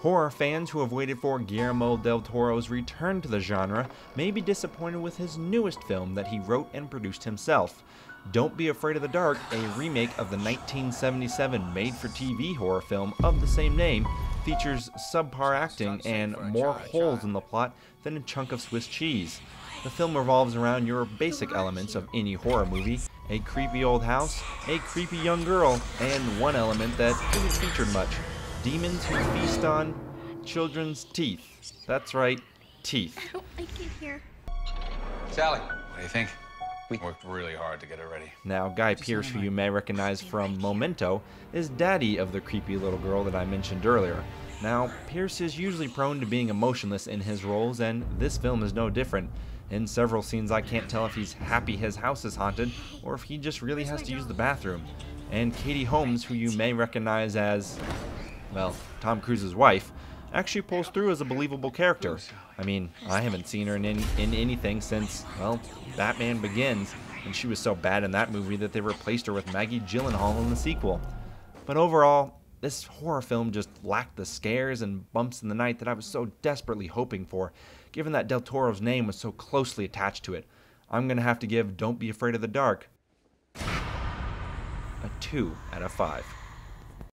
Horror fans who have waited for Guillermo del Toro's return to the genre may be disappointed with his newest film that he wrote and produced himself. Don't Be Afraid of the Dark, a remake of the 1977 made for TV horror film of the same name, features subpar acting and more holes in the plot than a chunk of Swiss cheese. The film revolves around your basic elements of any horror movie a creepy old house, a creepy young girl, and one element that isn't featured much demons who feast on children's teeth. That's right, teeth. I don't like it here. Sally, what do you think? We worked really hard to get it ready. Now, Guy Pearce, who you may recognize from Memento, is daddy of the creepy little girl that I mentioned earlier. Now, Pearce is usually prone to being emotionless in his roles, and this film is no different. In several scenes, I can't tell if he's happy his house is haunted or if he just really has to use the bathroom. And Katie Holmes, who you may recognize as, well, Tom Cruise's wife, actually pulls through as a believable character. I mean, I haven't seen her in, in, in anything since, well, Batman Begins, and she was so bad in that movie that they replaced her with Maggie Gyllenhaal in the sequel. But overall, this horror film just lacked the scares and bumps in the night that I was so desperately hoping for, given that Del Toro's name was so closely attached to it. I'm going to have to give Don't Be Afraid of the Dark a 2 out of 5.